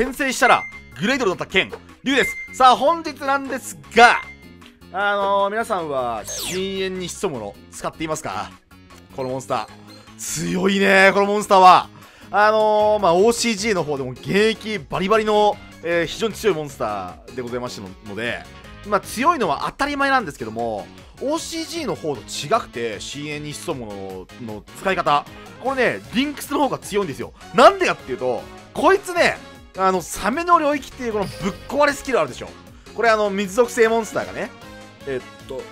転生したらグレードルだった剣竜です。さあ本日なんですがあのー、皆さんは深淵に潜むもの使っていますか？このモンスター。強いねこのモンスターは。あのー、まあ OCG の方でも現役バリバリの、えー、非常に強いモンスターでございましたのでまあ強いのは当たり前なんですけども OCG の方と違くて深淵に潜むものの使い方。これねリンクスの方が強いんですよ。なんでかっていうとこいつねあのサメの領域っていうこのぶっ壊れスキルあるでしょ。これあの水属性モンスターがね。えっと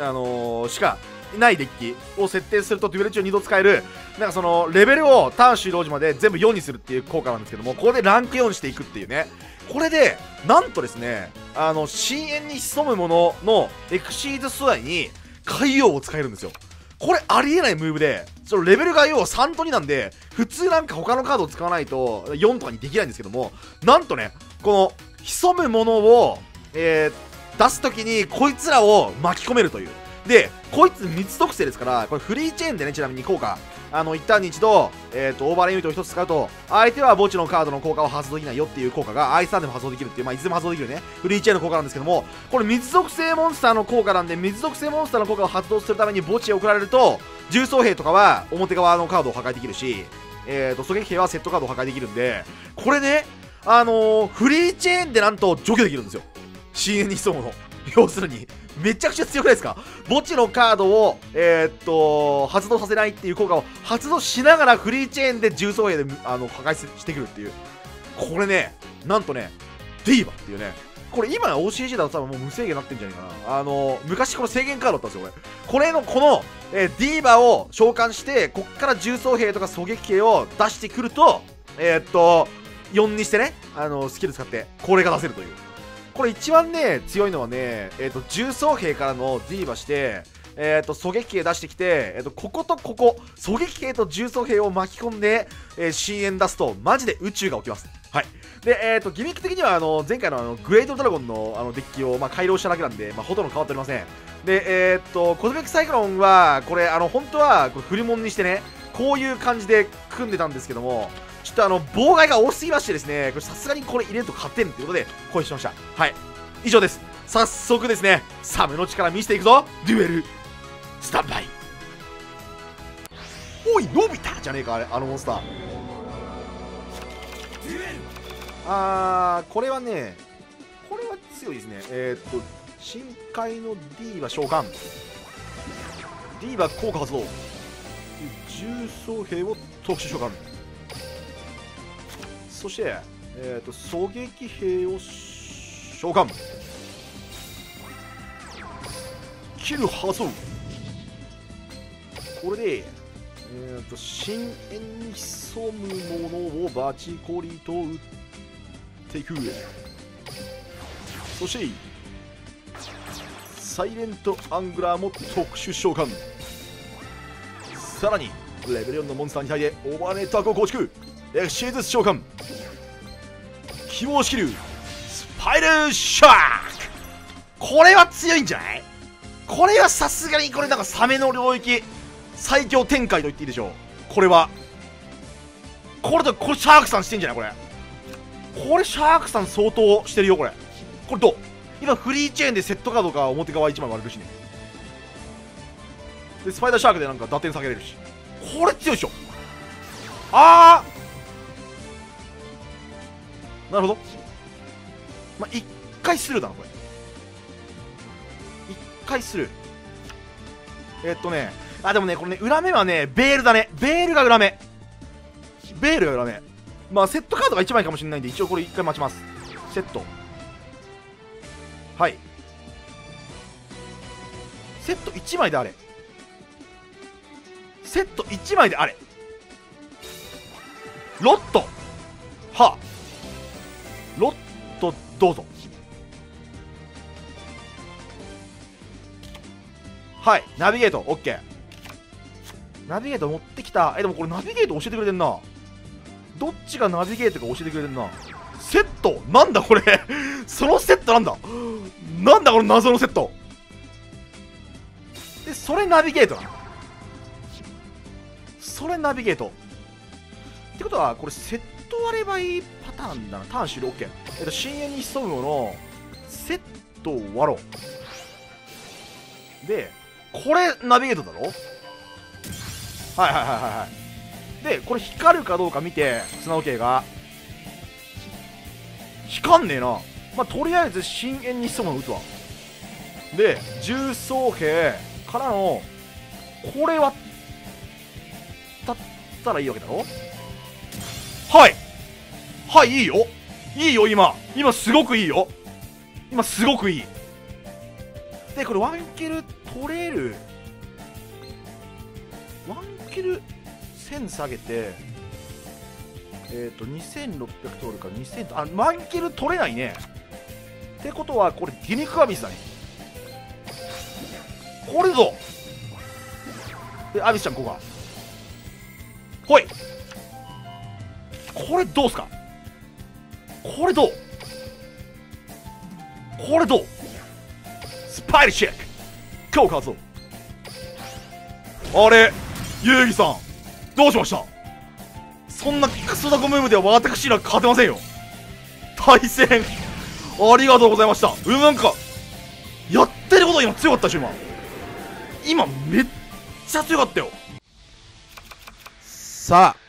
あのー、しかないデッキを設定するとデュエル中2度使える。なんかそのレベルをターン終了時まで全部4にするっていう効果なんですけどもここでランク4にしていくっていうね。これでなんとですねあの深淵に潜むもののエクシーズ素材に海洋を使えるんですよ。これありえないムーブでそのレベルが要は3と2なんで普通なんか他のカードを使わないと4とかにできないんですけどもなんとねこの潜むものを、えー、出す時にこいつらを巻き込めるという。でこいつ3つ特性ですからこれフリーチェーンでねちなみに効果あの一旦に一度、えーと、オーバーレイユニットを1つ使うと相手は墓地のカードの効果を発動できないよっていう効果がアイスターンでも発動できるっていう、まあ、いつでも発動できるね。フリーチェーンの効果なんですけどもこれ水属性モンスターの効果なんで水属性モンスターの効果を発動するために墓地へ送られると重装兵とかは表側のカードを破壊できるし、えーと、狙撃兵はセットカードを破壊できるんでこれねあのー、フリーチェーンでなんと除去できるんですよ。CN に潜むの。要するにめちゃくちゃ強くないですか？墓地のカードを、えー、っと、発動させないっていう効果を発動しながらフリーチェーンで重装兵であの破壊してくるっていう。これね、なんとね、ディーバっていうね、これ今 OCG だと多分もう無制限になってんじゃないかな。あの、昔この制限カードだったんですよ、これ。これの、この、えー、ディーバを召喚して、こっから重装兵とか狙撃兵を出してくると、えー、っと、4にしてね、あの、スキル使って、これが出せるという。これ一番ね、強いのはね、えっ、ー、と、重装兵からのディーバして、えっ、ー、と、狙撃兵出してきて、えっ、ー、と、こことここ、狙撃兵と重装兵を巻き込んで、えー、深淵出すと、マジで宇宙が起きます。はい。で、えっ、と、ギミック的には、あの、前回のあの、グレートドラゴンのあのデッキを、まあ、改良しただけなんで、まあ、ほとんど変わっておりません。で、えっと、コズメックサイクロンは、これ、あの、本当は、これ、フルモンにしてね、こういう感じで組んでたんですけども、ちょっとあの、妨害が多すぎましてですね、これさすがにこれ入れると勝てんっていうことで、声しました。はい。以上です。早速ですねサムの力見せていくぞ。デュエル。スタンバイ。おい伸びたじゃねえかあれあのモンスター。あーこれはねこれは強いですね。えー、っと深海の D は召喚。D は効果発動。重装兵を特殊召喚。そして、えー、っと狙撃兵を召喚。切るはずこれでえーと深淵に潜むものをバチコリと撃っていく。そしてサイレントアングラーも特殊召喚。さらにレベル4のモンスターに対してオーバーネットワークを構築。エクシーズ召喚。希望式流パイルシャーク。これは強いんじゃない？これはさすがにこれなんかサメの領域。最強展開と言っていいでしょう。これは。これとこれシャークさんしてんじゃない？これ。これシャークさん相当してるよこれ。これどう？今フリーチェーンでセットカードが表側1枚割れるしね。でスパイダーシャークでなんか打点下げれるし。これ強いでしょ。ああなるほど。まあ、1回スルーだなこれ。1回スルーえー、っとねあでもねこれね裏目はねベールだね。ベールが裏目。ベールが裏目。まあセットカードが1枚かもしれないんで一応これ1回待ちます。セット。はい。セット1枚であれ。セット1枚であれ。ロット。は。あロットどうぞ。はいナビゲート OK ナビゲート持ってきた。えでもこれナビゲート教えてくれてんな。どっちがナビゲートか教えてくれてんな。セット。なんだこれ。そのセットなんだ。なんだこの謎のセット。でそれナビゲートなそれナビゲート。ってことはこれセット断ればいいパターンだな。ターン終了 OK えっと深淵に潜むものセットを割ろう。でこれナビゲートだろ？はいはいはいはいはい。でこれ光るかどうか見て砂時計が。光んねえな。まあとりあえず深淵に潜むの打つわ。で重装兵からのこれはたったらいいわけだろ？はい。はいいいよ。いいよ今。今すごくいいよ。今すごくいい。でこれワンキル取れる。ワンキル1000下げてえっ、ー、と2600通るから2000あワンキル取れないね。ってことはこれディニクアビスだね。これぞ。でアビスちゃんここがほい。これどうすか？これどう？これどう？スパイリチェック強化発動あれ遊戯さんどうしました？そんなクソダコムーブでは私ら勝てませんよ。対戦ありがとうございました。うんなんかやってること今強かったでしょ今。今めっちゃ強かったよ。さあ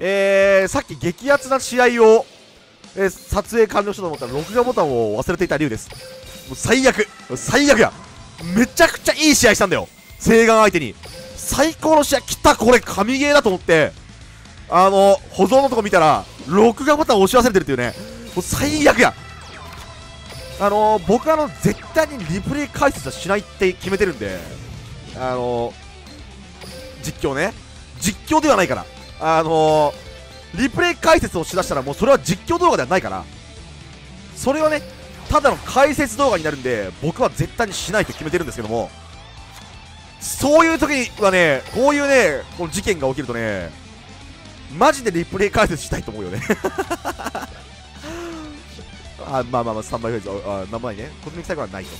えー、さっき激アツな試合を、えー、撮影完了したと思ったら録画ボタンを忘れていた龍です。もう最悪最悪や。めちゃくちゃいい試合したんだよ。西岸相手に。最高の試合来たこれ神ゲーだと思って。あの保存のとこ見たら録画ボタン押し忘れてるっていうね。もう最悪や。あのー、僕あの絶対にリプレイ解説はしないって決めてるんであのー、実況ね。実況ではないから。あのー、リプレイ解説をしだしたらもうそれは実況動画ではないから、それはね、ただの解説動画になるんで、僕は絶対にしないと決めてるんですけども、そういう時はね、こういうね、この事件が起きるとね、マジでリプレイ解説したいと思うよね。あ、まあまあまあ、スタンバイフェーズ、あ、名前ね、コズミックサイクルはないと。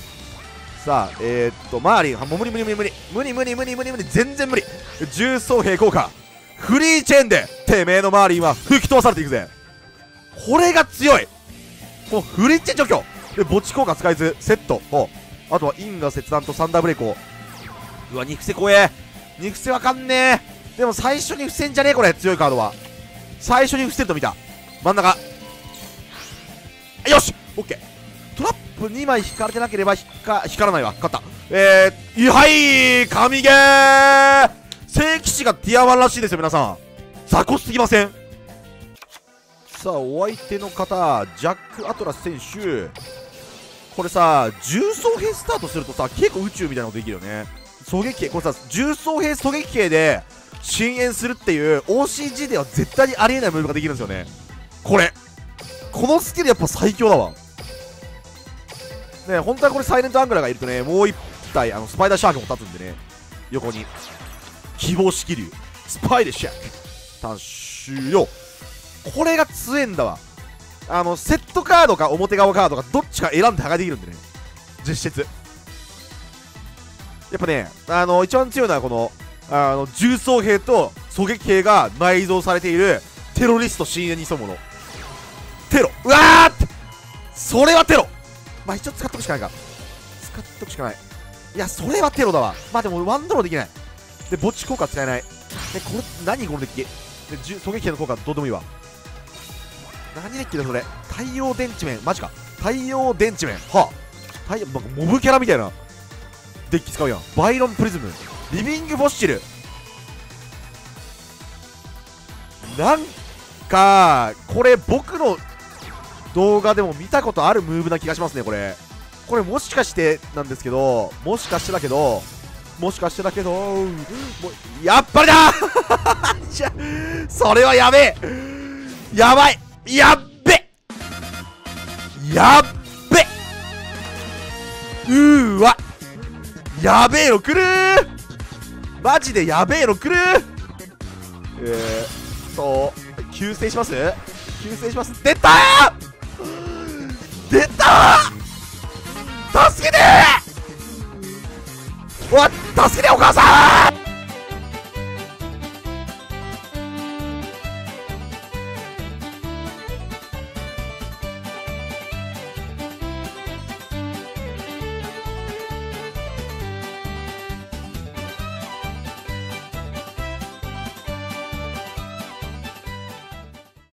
さあ、えー、っと、マーリン、もう無理無理無理無理、無理無理無理無理無理、全然無理、重装兵効果。フリーチェーンでてめえのマーリンは吹き飛ばされていくぜ。これが強い。このフリーチェーン除去。で墓地効果使えずセット。あとは因果切断とサンダーブレイクを。うわ肉癖怖え。肉癖わかんねえ。でも最初に伏せんじゃねえこれ。強いカードは。最初に伏せると見た。真ん中。よし。オッケー。トラップ2枚引かれてなければ引か引からないわ。勝った。えー、いはい神ゲー聖騎士がティア1らしいですよ皆さん。雑魚すぎません？さあお相手の方ジャック・アトラス選手。これさ重装兵スタートするとさ結構宇宙みたいなことできるよね。狙撃兵これさ重装兵狙撃兵で深淵するっていう OCG では絶対にありえないムーブができるんですよね。これ。このスキルやっぱ最強だわ。ね本当はこれサイレントアングラーがいるとねもう1体あのスパイダーシャークも立つんでね横に。希望式流スパイダーシャークターン終了これが強えんだわ。あのセットカードか表側カードかどっちか選んで破壊できるんでね。実質。やっぱねあの一番強いのはこのあの重装兵と狙撃兵が内蔵されているテロリスト深淵に潜むもの。テロ。うわーって。それはテロ。まあ一応使っとくしかないか。使っとくしかない。いやそれはテロだわ。まあでもワンドローできない。で墓地効果使えない。でこれ何このデッキ？で狙撃兵の効果どうでもいいわ。何デッキだそれ？太陽電池面。マジか。太陽電池面。はあ。太陽なんかモブキャラみたいな。デッキ使うやん。バイロンプリズム。リビングフォッシル。なんかこれ僕の動画でも見たことあるムーブな気がしますねこれ。これもしかしてなんですけどもしかしてだけどもしかしてだけどもうやっぱりだ！それはやべえ！やばい！やっべやっべうーわ！やべえの来るマジでやべえの来るえー、そう救世します？救世します？出た出た助けてわ tosse que nem o